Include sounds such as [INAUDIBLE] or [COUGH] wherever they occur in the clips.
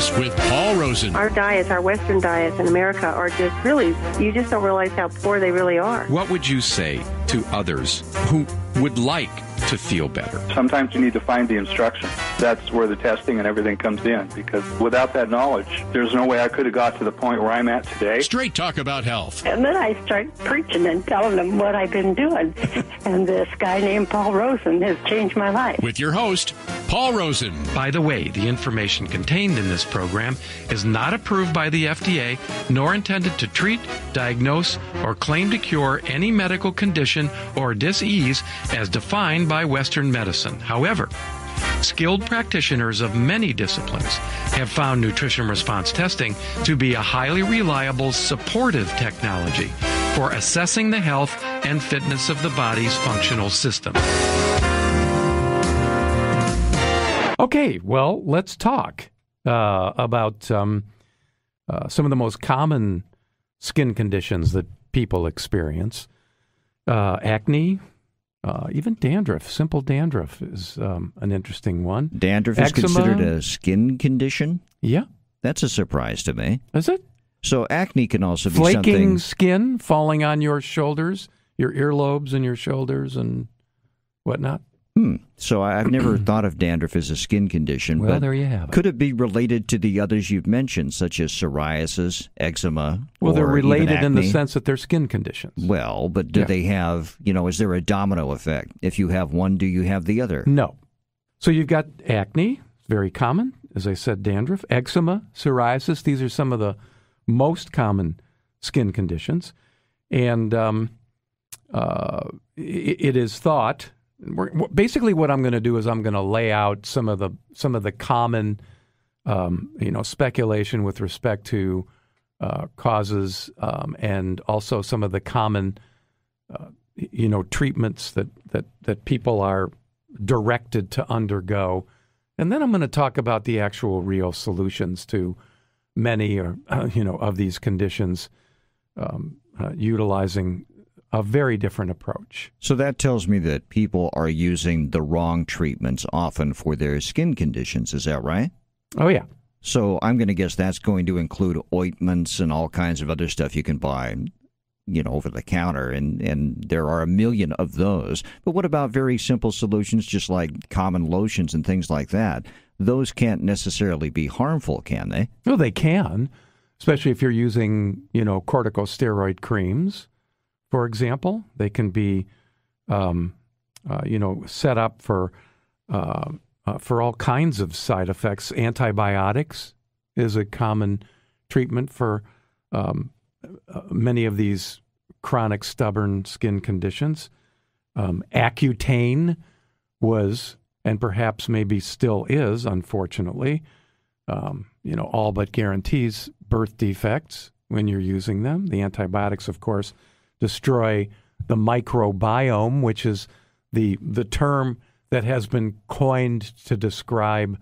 With Paul Rosen. Our diets, our Western diets in America are just really, you just don't realize how poor they really are. What would you say to others who would like to feel better? Sometimes you need to find the instruction. That's where the testing and everything comes in because without that knowledge, there's no way I could have got to the point where I'm at today. Straight talk about health. And then I start preaching and telling them what I've been doing. [LAUGHS] and this guy named Paul Rosen has changed my life. With your host, Paul Rosen. By the way, the information contained in this program is not approved by the FDA nor intended to treat, diagnose, or claim to cure any medical condition or disease as defined by Western medicine. However, skilled practitioners of many disciplines have found nutrition response testing to be a highly reliable supportive technology for assessing the health and fitness of the body's functional system. Okay, well, let's talk uh, about um, uh, some of the most common skin conditions that people experience. Uh, acne, uh, even dandruff, simple dandruff is um, an interesting one. Dandruff is considered a skin condition? Yeah, That's a surprise to me. is it? So acne can also be Flaking something. skin falling on your shoulders, your earlobes and your shoulders and whatnot. Hmm. So I've never [CLEARS THROAT] thought of dandruff as a skin condition. Well, but there you have it. Could it be related to the others you've mentioned, such as psoriasis, eczema? Well, they're related in the sense that they're skin conditions. Well, but do Yeah. they have, you know, is there a domino effect? If you have one, do you have the other? No. So you've got acne, very common. As I said, dandruff, eczema, psoriasis. These are some of the most common skin conditions. And um, uh, it, it is thought. Basically, what I'm going to do is I'm going to lay out some of the some of the common, um, you know, speculation with respect to uh, causes um, and also some of the common, uh, you know, treatments that that that people are directed to undergo. And then I'm going to talk about the actual real solutions to many or uh, you know of these conditions um, uh, utilizing a very different approach. So that tells me that people are using the wrong treatments often for their skin conditions. Is that right? Oh yeah. So I'm going to guess that's going to include ointments and all kinds of other stuff you can buy, you know, over the counter, and and there are a million of those. But what about very simple solutions, just like common lotions and things like that? Those can't necessarily be harmful, can they? Well, they can, especially if you're using, you know, corticosteroid creams, for example. They can be, um, uh, you know, set up for uh, uh, for all kinds of side effects. Antibiotics is a common treatment for um, uh, many of these chronic stubborn skin conditions. Um, Accutane was, and perhaps maybe still is, unfortunately, um, you know, all but guarantees birth defects when you're using them. The antibiotics, of course, destroy the microbiome, which is the the term that has been coined to describe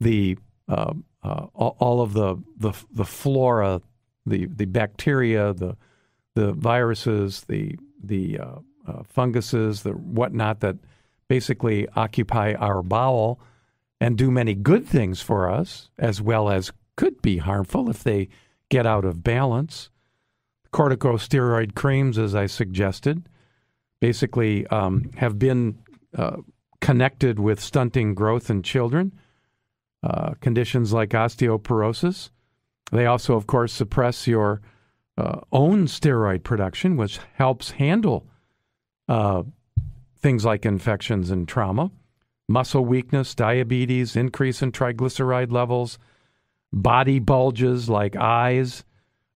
the uh, uh, all of the, the the flora, the the bacteria, the the viruses, the the uh, uh, funguses, the whatnot that basically occupy our bowel and do many good things for us, as well as could be harmful if they get out of balance. Corticosteroid creams, as I suggested, basically um, have been uh, connected with stunting growth in children, uh, conditions like osteoporosis. They also, of course, suppress your uh, own steroid production, which helps handle uh, things like infections and trauma, muscle weakness, diabetes, increase in triglyceride levels, body bulges like eyes,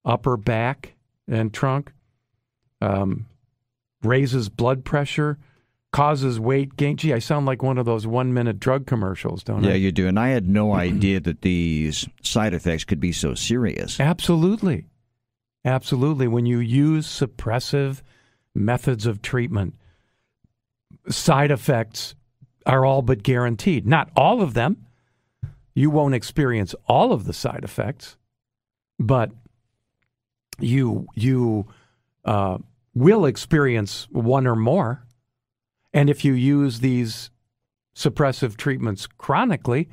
upper back, and trunk, um, raises blood pressure, causes weight gain. Gee, I sound like one of those one minute drug commercials, don't Yeah, I? Yeah, you do. And I had no [CLEARS THROAT] idea that these side effects could be so serious. Absolutely. Absolutely. When you use suppressive methods of treatment, side effects are all but guaranteed. Not all of them. You won't experience all of the side effects, but you you uh, will experience one or more. And if you use these suppressive treatments chronically,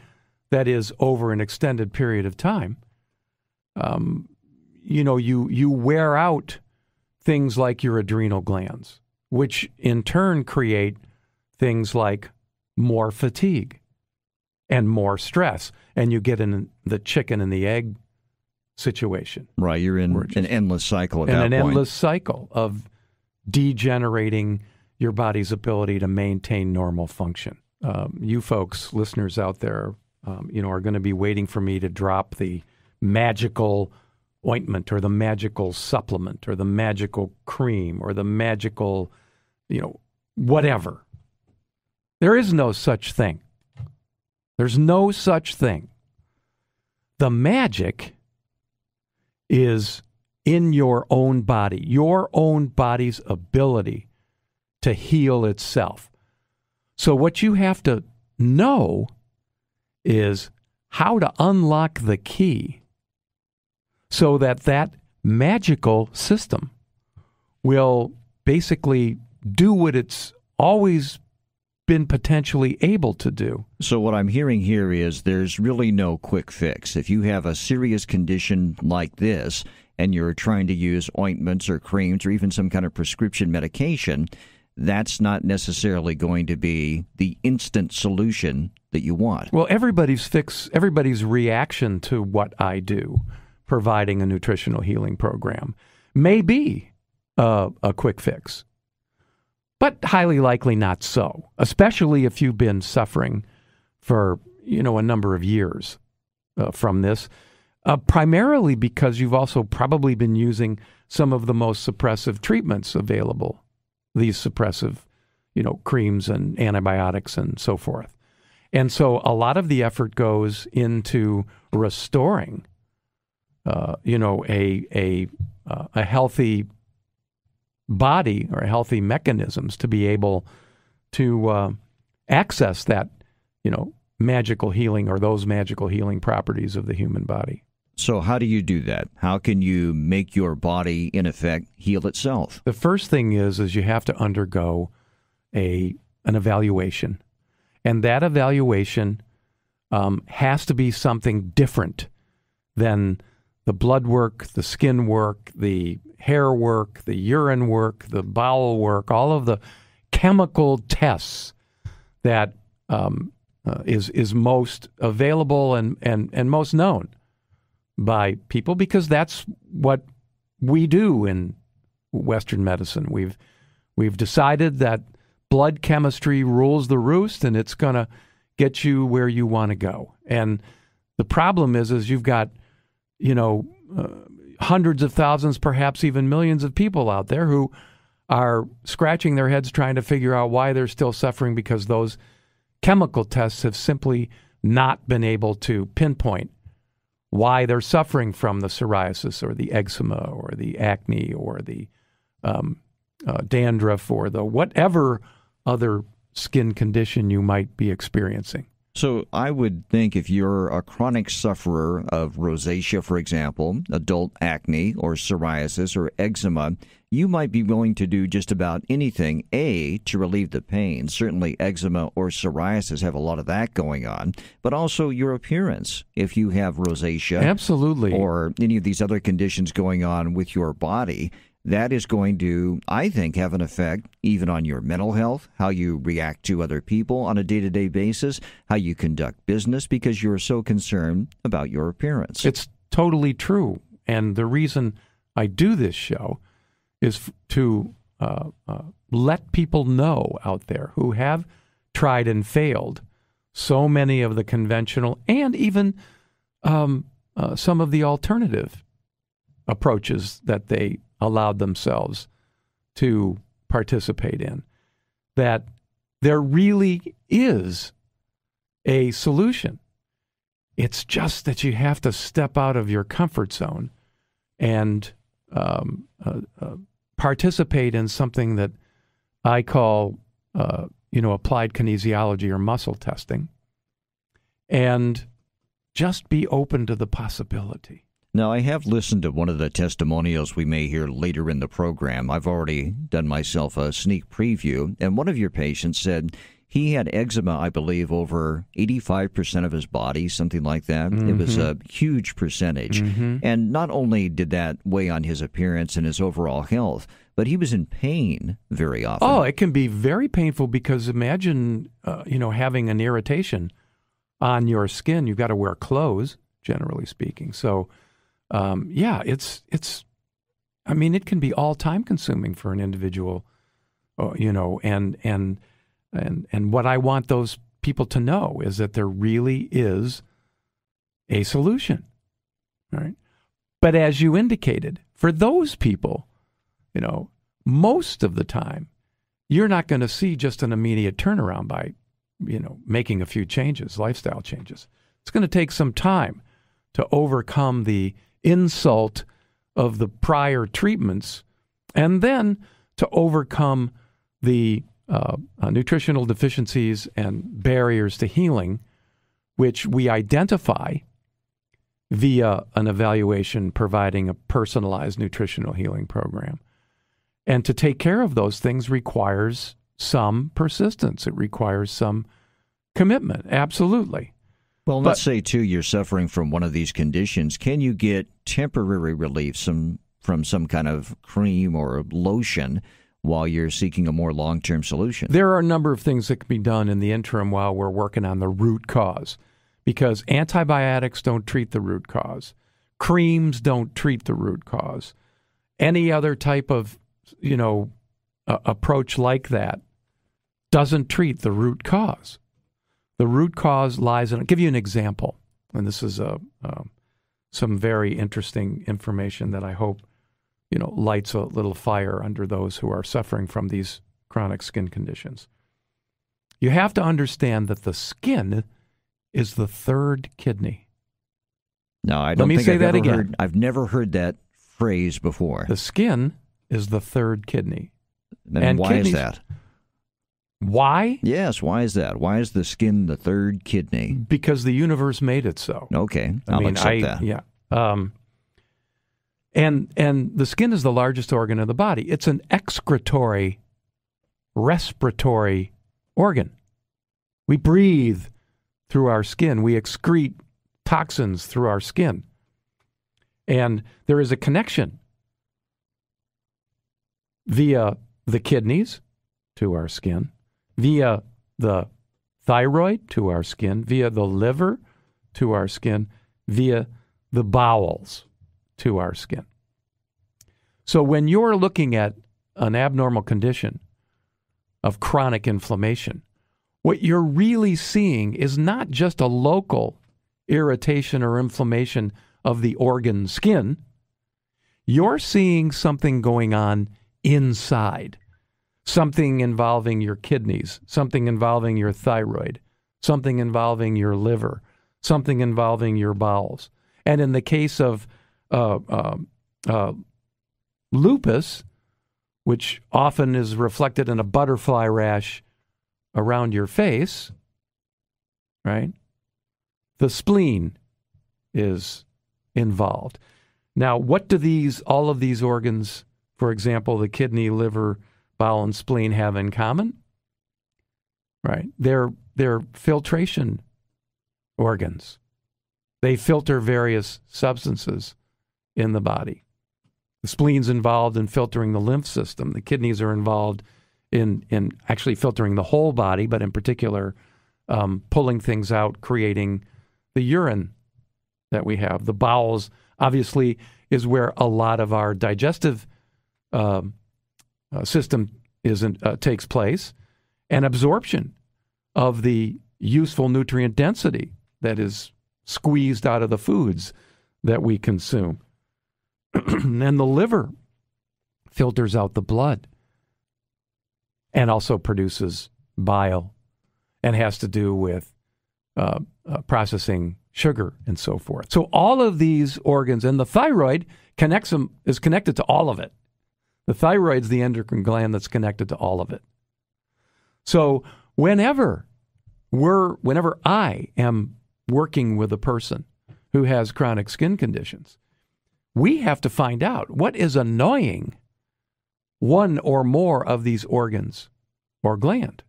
that is over an extended period of time, um, you know, you you wear out things like your adrenal glands, which in turn create things like more fatigue and more stress, and you get in the chicken and the egg situation. Right, you're in We're an endless cycle at and that an point. endless cycle of degenerating your body's ability to maintain normal function. Um, you folks, listeners out there, um, you know, are going to be waiting for me to drop the magical ointment or the magical supplement or the magical cream or the magical, you know, whatever. There is no such thing. There's no such thing. The magic is in your own body, your own body's ability to heal itself. So, what you have to know is how to unlock the key so that that magical system will basically do what it's always been potentially able to do. So, what I'm hearing here is there's really no quick fix. If you have a serious condition like this and you're trying to use ointments or creams or even some kind of prescription medication, that's not necessarily going to be the instant solution that you want. Well, everybody's fix, everybody's reaction to what I do, providing a nutritional healing program, may be uh, a quick fix, but highly likely not so. Especially if you've been suffering for you know a number of years uh, from this, uh, primarily because you've also probably been using some of the most suppressive treatments available, these suppressive, you know, creams and antibiotics and so forth. And so a lot of the effort goes into restoring, uh, you know, a a uh, a healthy body or healthy mechanisms to be able to uh, access that, you know, magical healing or those magical healing properties of the human body. So, how do you do that? How can you make your body, in effect, heal itself? The first thing is is you have to undergo a an evaluation, and that evaluation um, has to be something different than the blood work, the skin work, the hair work, the urine work, the bowel work, all of the chemical tests that um, uh, is is most available and, and, and most known by people because that's what we do in Western medicine. We've we've decided that blood chemistry rules the roost, and it's going to get you where you want to go. And the problem is, is you've got you know uh, hundreds of thousands, perhaps even millions of people out there who are scratching their heads trying to figure out why they're still suffering because those chemical tests have simply not been able to pinpoint why they're suffering from the psoriasis or the eczema or the acne or the um, uh, dandruff or the whatever other skin condition you might be experiencing. So, I would think if you're a chronic sufferer of rosacea, for example, adult acne or psoriasis or eczema, you might be willing to do just about anything, A, to relieve the pain. Certainly, eczema or psoriasis have a lot of that going on, but also your appearance. If you have rosacea, Absolutely. or any of these other conditions going on with your body, that is going to, I think, have an effect even on your mental health, how you react to other people on a day to day basis, how you conduct business because you're so concerned about your appearance. It's totally true. And the reason I do this show is to uh, uh, let people know out there who have tried and failed so many of the conventional and even um, uh, some of the alternative approaches that they allowed themselves to participate in that there really is a solution. It's just that you have to step out of your comfort zone and um, uh, uh, participate in something that I call, uh, you know, applied kinesiology or muscle testing, and just be open to the possibility. Now, I have listened to one of the testimonials we may hear later in the program. I've already done myself a sneak preview, and one of your patients said He had eczema, I believe, over 85% of his body, something like that. It was a huge percentage. And not only did that weigh on his appearance and his overall health, but he was in pain very often. Oh, it can be very painful because imagine, uh, you know, having an irritation on your skin. You've got to wear clothes, generally speaking. So, um, yeah, it's it's. I mean, it can be all time consuming for an individual, uh, you know, and and and and what I want those people to know is that there really is a solution, right? But as you indicated, for those people, you know, most of the time, you're not going to see just an immediate turnaround by, you know, making a few changes, lifestyle changes. It's going to take some time to overcome the insult of the prior treatments and then to overcome the uh, uh, nutritional deficiencies and barriers to healing, which we identify via an evaluation providing a personalized nutritional healing program. And to take care of those things requires some persistence, it requires some commitment. Absolutely. Well, let's say too you're suffering from one of these conditions. Can you get temporary relief some from some kind of cream or lotion while you're seeking a more long-term solution? There are a number of things that can be done in the interim while we're working on the root cause because antibiotics don't treat the root cause. Creams don't treat the root cause. Any other type of, you know, uh, approach like that doesn't treat the root cause. The root cause lies in. I'll give you an example, and this is a um, some very interesting information that I hope you know lights a little fire under those who are suffering from these chronic skin conditions. You have to understand that the skin is the third kidney. No, I don't Let me think say I've that again. Heard, I've never heard that phrase before. The skin is the third kidney. And, and why is that? Why? Yes, why is that? Why is the skin the third kidney? Because the universe made it so. Okay, I I'll mean, accept I, that. Yeah. Um, and and the skin is the largest organ of the body. It's an excretory, respiratory organ. We breathe through our skin. We excrete toxins through our skin. And there is a connection via the kidneys to our skin, via the thyroid to our skin, via the liver to our skin, via the bowels to our skin. So when you're looking at an abnormal condition of chronic inflammation, what you're really seeing is not just a local irritation or inflammation of the organ skin. You're seeing something going on inside, something involving your kidneys, something involving your thyroid, something involving your liver, something involving your bowels. And in the case of uh, uh, uh, lupus, which often is reflected in a butterfly rash around your face, right? The spleen is involved. Now, what do these, all of these organs, for example, the kidney, liver, bowel, and spleen have in common? Right? They're, they're filtration organs. They filter various substances in the body. The spleen's involved in filtering the lymph system. The kidneys are involved in in actually filtering the whole body, but in particular, um, pulling things out, creating the urine that we have. The bowels, obviously, is where a lot of our digestive um, uh, system is in, uh, takes place, and absorption of the useful nutrient density that is squeezed out of the foods that we consume. [CLEARS THROAT] and the liver filters out the blood and also produces bile and has to do with uh, uh, processing sugar and so forth. So all of these organs and the thyroid connects them is connected to all of it. The thyroid's the endocrine gland that's connected to all of it. So whenever we're whenever I am working with a person who has chronic skin conditions, we have to find out what is annoying one or more of these organs or gland.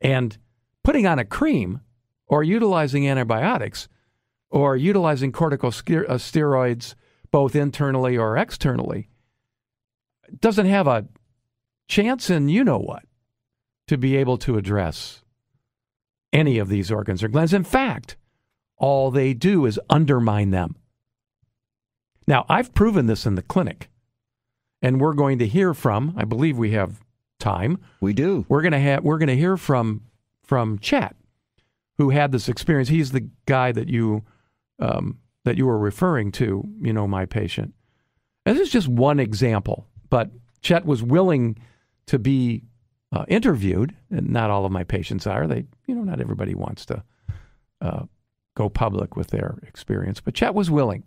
And putting on a cream or utilizing antibiotics or utilizing corticosteroids both internally or externally doesn't have a chance in you know what to be able to address any of these organs or glands. In fact, all they do is undermine them. Now, I've proven this in the clinic, and we're going to hear from, I believe we have time. We do. We're going to have we're going to hear from from Chet, who had this experience. He's the guy that you um, that you were referring to. You know, my patient. And this is just one example, but Chet was willing to be uh, interviewed, and not all of my patients are. They, you know, not everybody wants to uh, go public with their experience, but Chet was willing.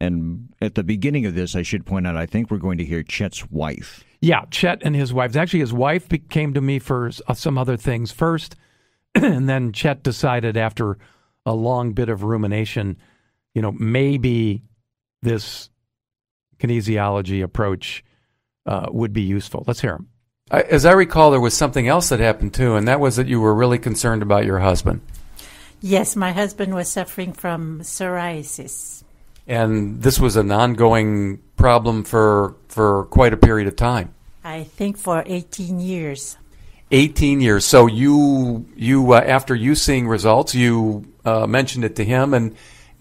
And at the beginning of this, I should point out, I think we're going to hear Chet's wife. Yeah, Chet and his wife. Actually, his wife came to me for uh, some other things first, [CLEARS THROAT] and then Chet decided after a long bit of rumination, you know, maybe this kinesiology approach uh, would be useful. Let's hear him. As I recall, there was something else that happened too, and that was that you were really concerned about your husband. Yes, my husband was suffering from psoriasis. And this was an ongoing problem for for quite a period of time. I think for 18 years. 18 years. So you you uh, after you seeing results, you uh, mentioned it to him, and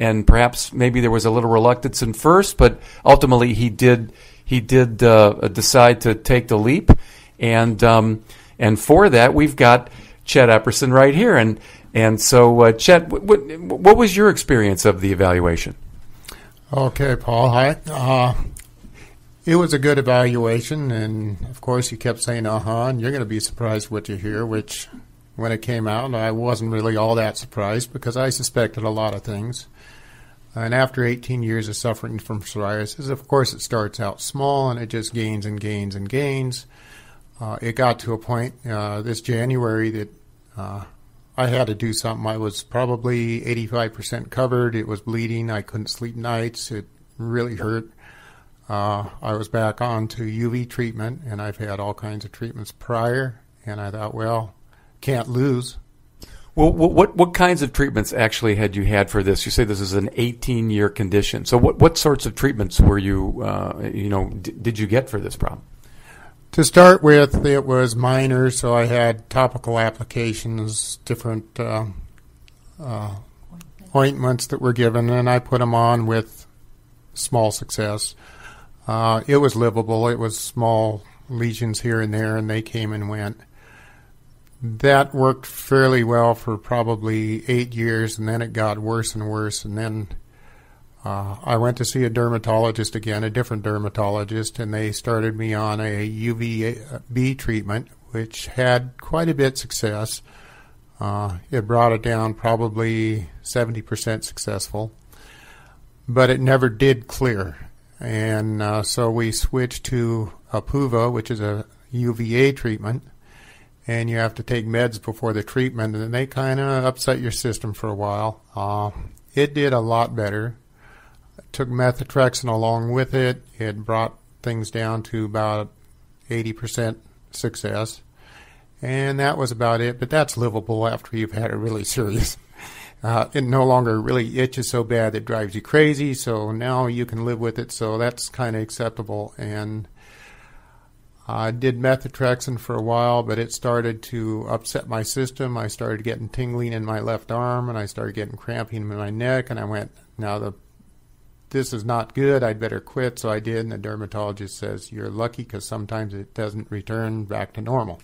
and perhaps maybe there was a little reluctance in first, but ultimately he did he did uh, decide to take the leap and um, and for that we've got Chet Epperson right here. And and so uh, Chet, what, was your experience of the evaluation? Okay, Paul. Hi. Uh, it was a good evaluation, and of course, you kept saying "uh huh," and you're going to be surprised what you hear. Which, when it came out, I wasn't really all that surprised because I suspected a lot of things. And after 18 years of suffering from psoriasis, of course, it starts out small and it just gains and gains and gains uh, it got to a point uh, this January that uh, I had to do something. I was probably 85% covered. It was bleeding. I couldn't sleep nights. It really hurt. Uh, I was back on to UV treatment, and I've had all kinds of treatments prior. And I thought, well, can't lose. Well, what what kinds of treatments actually had you had for this? You say this is an 18 year condition. So, what what sorts of treatments were you, uh, you know, d- did you get for this problem? To start with, it was minor, so I had topical applications, different uh, uh, ointments that were given, and I put them on with small success. Uh, it was livable. It was small lesions here and there, and they came and went. That worked fairly well for probably eight years, and then it got worse and worse, and then uh, I went to see a dermatologist again, a different dermatologist, and they started me on a UVB treatment, which had quite a bit success. Uh, it brought it down probably 70% successful, but it never did clear. And uh, so we switched to a PUVA, which is a UVA treatment, and you have to take meds before the treatment, and they kind of upset your system for a while. Uh, it did a lot better took methotrexate along with it. It brought things down to about 80% success. And that was about it, but that's livable after you've had it really [LAUGHS] serious. Uh, it no longer really itches so bad that drives you crazy, so now you can live with it, so that's kind of acceptable. And I did methotrexate for a while, but it started to upset my system. I started getting tingling in my left arm, and I started getting cramping in my neck, and I went, now the this is not good. I'd better quit. So I did. And the dermatologist says, You're lucky because sometimes it doesn't return back to normal.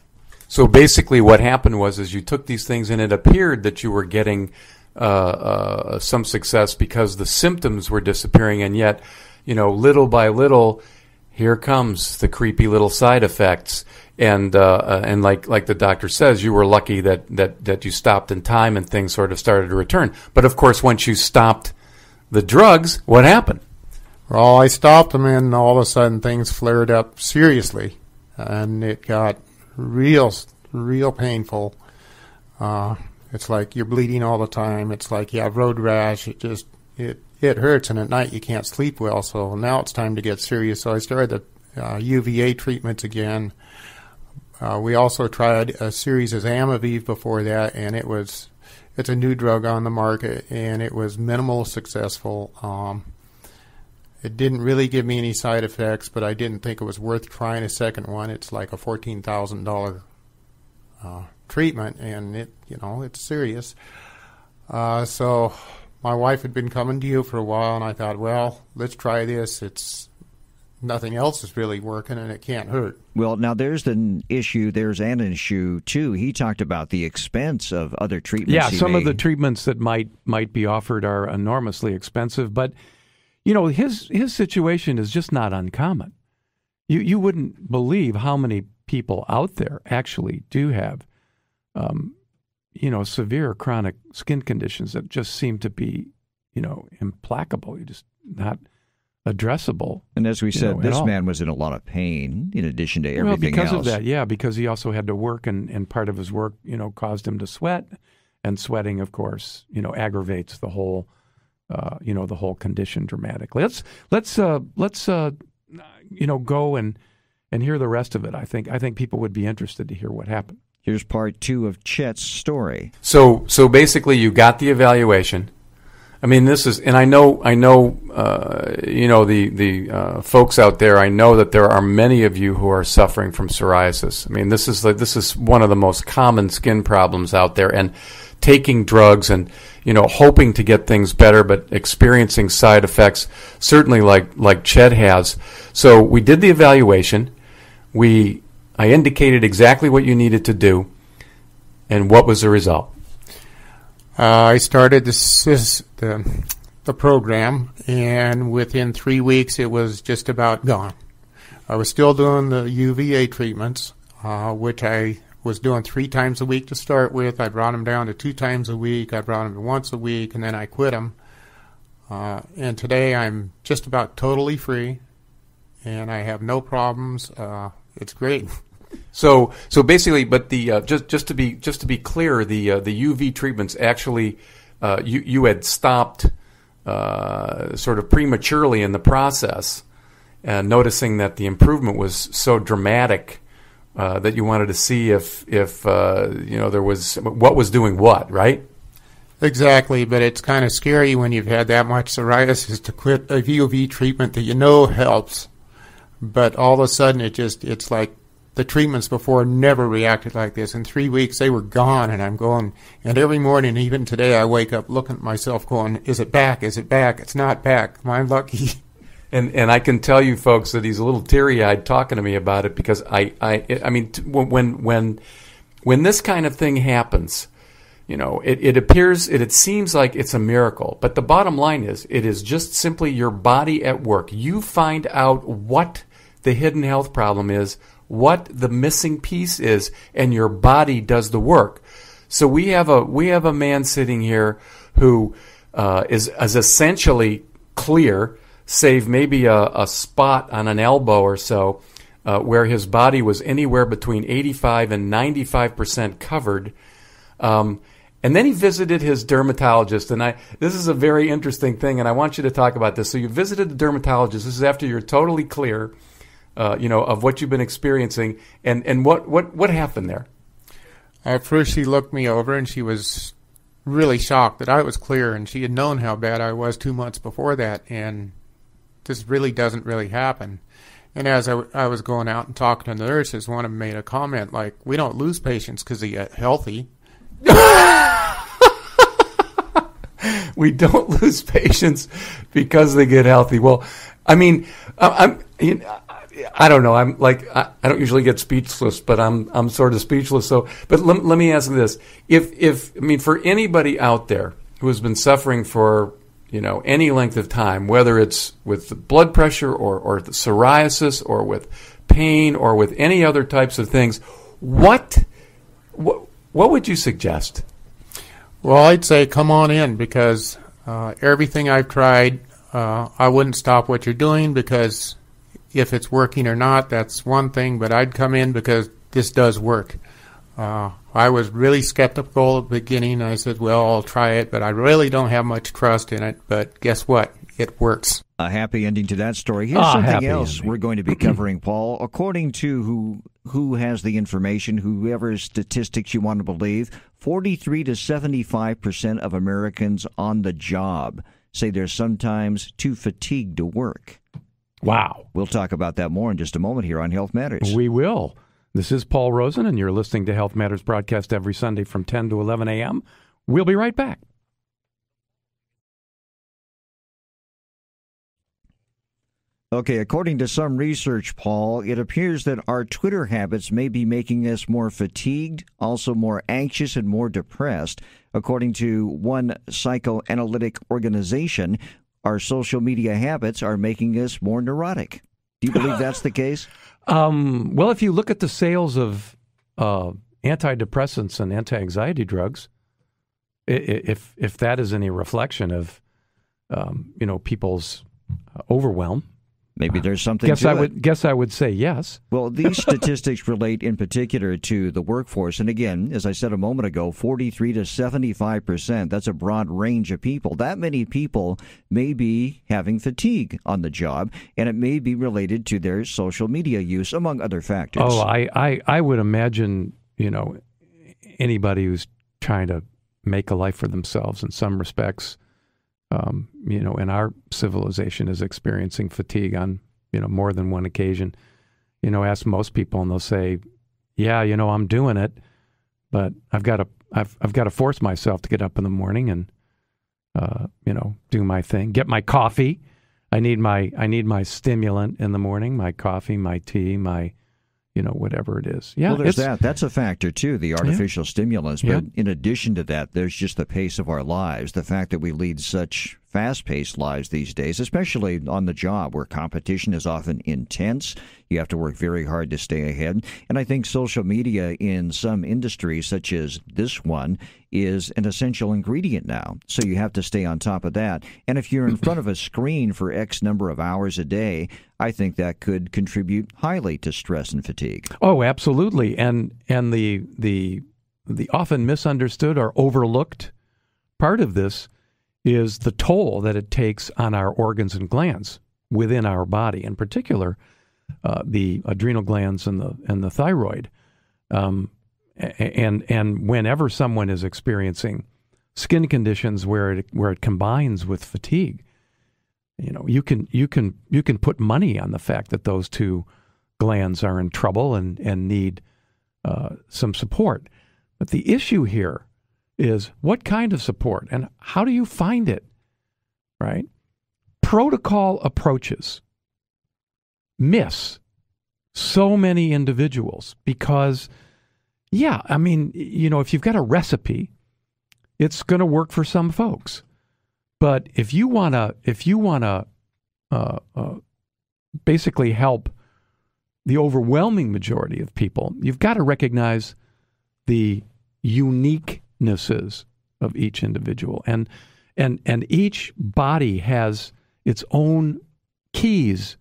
So basically, what happened was, is you took these things, and it appeared that you were getting uh, uh, some success because the symptoms were disappearing, and yet, you know, little by little, here comes the creepy little side effects. And uh, uh and like like the doctor says, you were lucky that, that that you stopped in time, and things sort of started to return. But of course, once you stopped the drugs, what happened? Well, I stopped them, and all of a sudden things flared up seriously, and it got real, real painful. Uh, it's like you're bleeding all the time. It's like you have road rash. It just it it hurts, and at night you can't sleep well. So now it's time to get serious. So I started the uh, UVA treatments again. Uh, we also tried a series of Amevive before that, and it was it's a new drug on the market, and it was minimal successful. Um, it didn't really give me any side effects, but I didn't think it was worth trying a second one. It's like a fourteen thousand dollar uh, treatment, and it you know it's serious. Uh, so my wife had been coming to you for a while, and I thought, well, let's try this. It's nothing else is really working, and it can't hurt. Well, now there's an issue. There's an issue too. He talked about the expense of other treatments. Yeah, some may- of the treatments that might might be offered are enormously expensive, but you know his his situation is just not uncommon. You you wouldn't believe how many people out there actually do have, um, you know, severe chronic skin conditions that just seem to be, you know, implacable. You just not addressable. And as we said, know, this man was in a lot of pain in addition to Well, everything because else. of that, yeah, because he also had to work, and, and part of his work, you know, caused him to sweat, and sweating, of course, you know, aggravates the whole, uh, you know, the whole condition dramatically. Let's let's uh, let's uh, you know go and and hear the rest of it. I think I think people would be interested to hear what happened. Here's part two of Chet's story. So so basically, you got the evaluation. I mean, this is, and I know, I know, uh, you know, the the uh, folks out there. I know that there are many of you who are suffering from psoriasis. I mean, this is like this is one of the most common skin problems out there, and taking drugs and you know hoping to get things better, but experiencing side effects. Certainly, like like Chet has. So we did the evaluation. We I indicated exactly what you needed to do, and what was the result? Uh, I started the, the program, and within three weeks, it was just about gone. I was still doing the UVA treatments, uh, which I was doing three times a week to start with. I brought them down to two times a week. I brought them to once a week, and then I quit them. Uh, and today, I'm just about totally free, and I have no problems. Uh, it's great. So, so basically, but the uh, just just to be just to be clear, the uh, the UV treatments actually uh, you you had stopped uh, sort of prematurely in the process, uh, noticing that the improvement was so dramatic uh, that you wanted to see if if you know there was what was doing what, right? Exactly, but it's kind of scary when you've had that much psoriasis to quit a UV treatment that you know helps, but all of a sudden it just it's like the treatments before never reacted like this. In three weeks they were gone, and I'm going. And every morning, even today, I wake up looking at myself, going, "Is it back? Is it back? It's not back. Am I lucky?" [LAUGHS] And and I can tell you folks that he's a little teary eyed talking to me about it because I I I mean when when when this kind of thing happens, you know, it, it appears it, it seems like it's a miracle, but the bottom line is it is just simply your body at work. You find out what the hidden health problem is, what the missing piece is, and your body does the work. So we have a we have a man sitting here who uh, is is essentially clear, save maybe a, a spot on an elbow or so, uh, where his body was anywhere between 85 and 95 percent covered. Um, and then he visited his dermatologist, and I. This is a very interesting thing, and I want you to talk about this. So you visited the dermatologist. This is after you're totally clear, uh, you know, of what you've been experiencing, and and what what what happened there. At first, she looked me over and she was really shocked that I was clear, and she had known how bad I was two months before that, and this really doesn't really happen. And as I, w- I was going out and talking to the nurses, one of them made a comment like, "We don't lose patients because they get healthy." [LAUGHS] we don't [LAUGHS] lose patients because they get healthy. Well, I mean, I- I'm, you know, I don't know. I'm like, I, I don't usually get speechless, but I'm, I'm sort of speechless. So, but let, let me ask this: if, if, I mean, for anybody out there who has been suffering for, you know, any length of time, whether it's with blood pressure or, or psoriasis or with pain or with any other types of things, what, what, what would you suggest? Well, I'd say come on in because uh, everything I've tried, uh, I wouldn't stop what you're doing because if it's working or not, that's one thing. But I'd come in because this does work. Uh, I was really skeptical at the beginning. I said, "Well, I'll try it," but I really don't have much trust in it. But guess what? It works. A happy ending to that story. Here's Ah, something else ending. we're going to be covering, [CLEARS THROAT] Paul. According to who who has the information, whoever statistics you want to believe, 43 to 75 percent of Americans on the job say they're sometimes too fatigued to work. Wow. We'll talk about that more in just a moment here on Health Matters. We will. This is Paul Rosen, and you're listening to Health Matters broadcast every Sunday from 10 to 11 a.m. We'll be right back. Okay, according to some research, Paul, it appears that our Twitter habits may be making us more fatigued, also more anxious, and more depressed. According to one psychoanalytic organization, our social media habits are making us more neurotic. Do you believe that's the case? [LAUGHS] Um, well, if you look at the sales of uh, antidepressants and anti-anxiety drugs, if if that is any reflection of um, you know people's uh, overwhelm, Maybe there's something guess I it. would guess I would say yes. [LAUGHS] Well, these [LAUGHS] statistics relate in particular to the workforce. And again, as I said a moment ago, 43 to 75 percent. That's a broad range of people. That many people may be having fatigue on the job, and it may be related to their social media use, among other factors. Oh, I, I I would imagine you know anybody who's trying to make a life for themselves in some respects, um, you know, and our civilization is experiencing fatigue on you know more than one occasion. You know, ask most people and they'll say, "Yeah, you know, I'm doing it, but I've got to I've I've got to force myself to get up in the morning and uh, you know do my thing, get my coffee." I need my I need my stimulant in the morning, my coffee, my tea, my you know whatever it is. Yeah, well, there's that. That's a factor too, the artificial stimulants. But Yeah. in addition to that, there's just the pace of our lives, the fact that we lead such fast-paced lives these days, especially on the job where competition is often intense. You have to work very hard to stay ahead. And I think social media in some industries, such as this one, is an essential ingredient now. So you have to stay on top of that. And if you're in [CLEARS THROAT] front of a screen for X number of hours a day, I think that could contribute highly to stress and fatigue. Oh, absolutely. And and the the the often misunderstood or overlooked part of this is the toll that it takes on our organs and glands within our body, in particular, uh, the adrenal glands and the and the thyroid. Um, and and whenever someone is experiencing skin conditions where it where it combines with fatigue, you know, you can you can you can put money on the fact that those two glands are in trouble and and need uh, some support. But the issue here is what kind of support and how do you find it? Right? Protocol approaches miss so many individuals because, yeah, I mean, you know, if you've got a recipe, it's going to work for some folks. But if you want to, if you want to uh, uh, basically help the overwhelming majority of people, you've got to recognize the uniquenesses of each individual, and and and each body has its own keys,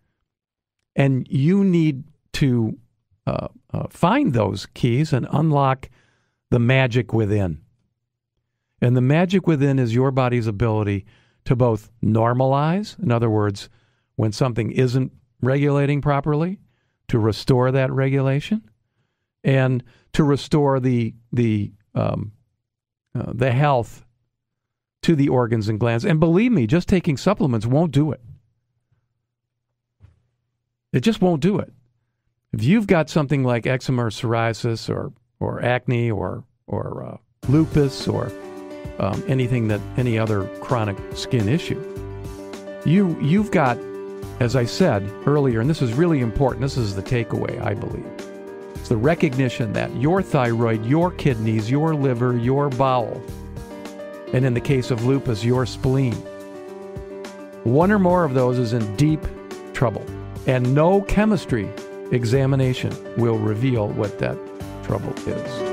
and you need to uh, uh, find those keys and unlock the magic within. And the magic within is your body's ability to both normalize, in other words, when something isn't regulating properly, to restore that regulation, and to restore the the um, uh, the health to the organs and glands. And believe me, just taking supplements won't do it. It just won't do it. If you've got something like eczema or psoriasis or or acne or or uh, lupus or um, anything that any other chronic skin issue, you you've got, as I said earlier, and this is really important. This is the takeaway, I believe. The recognition that your thyroid, your kidneys, your liver, your bowel, and in the case of lupus, your spleen, one or more of those is in deep trouble, and no chemistry examination will reveal what that trouble is.